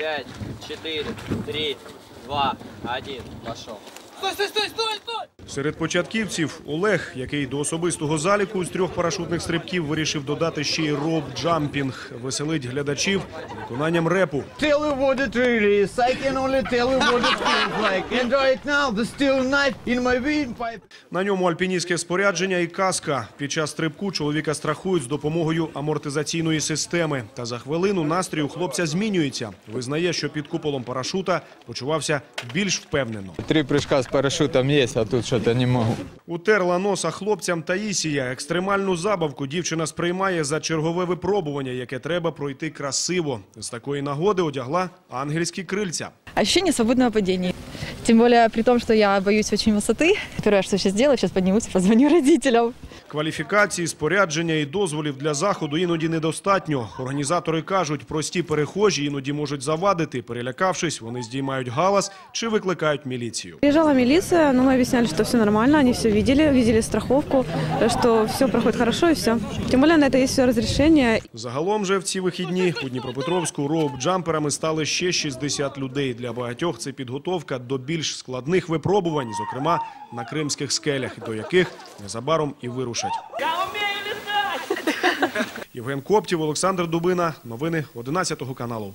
пять, четыре, три, два, один. Пошел. Серед початківців Олег, який до особистого заліку з трьох парашутних стрибків вирішив додати ще й роп-джампінг, веселить глядачів виконанням репу. you what it. I can only tell you what it feels like. And right now, the still knife in my windpipe. На ньому альпіністське спорядження і каска. Під час стрибку чоловіка страхують з допомогою амортизаційної системи. Та за хвилину настрій у хлопця змінюється. Визнає, що під куполом парашута почувався більш впевнено. Три прыжка с парашютом есть, а тут что-то не могу. Утерла носа хлопцям Таїсія. Екстремальну забавку дівчина сприймає за чергове випробування, яке треба пройти красиво. З такої нагоди одягла ангельські крильця. Ощущение свободного падения. Тем более при том, что я боюсь очень высоты. Первое, что сейчас сделаю, сейчас поднимусь и позвоню родителям. Кваліфікації, спорядження і дозволів для заходу іноді недостатньо. Організатори кажуть, прості перехожі іноді можуть завадити. Перелякавшись, вони здіймають галас чи викликають міліцію. Приезжала милиция, но мы объясняли, что все нормально, они все видели, видели страховку, что все проходит хорошо и все. Тем более на это есть все разрешение. Загалом же в ці вихідні у Дніпропетровську роуп-джамперами стали ще 60 людей. Для багатьох це підготовка до більш складних випробувань, зокрема на кримських скелях, до яких незабаром і вирушать. Я вмію літати! Євген Коптів, Олександр Дубина. Новини 11 каналу.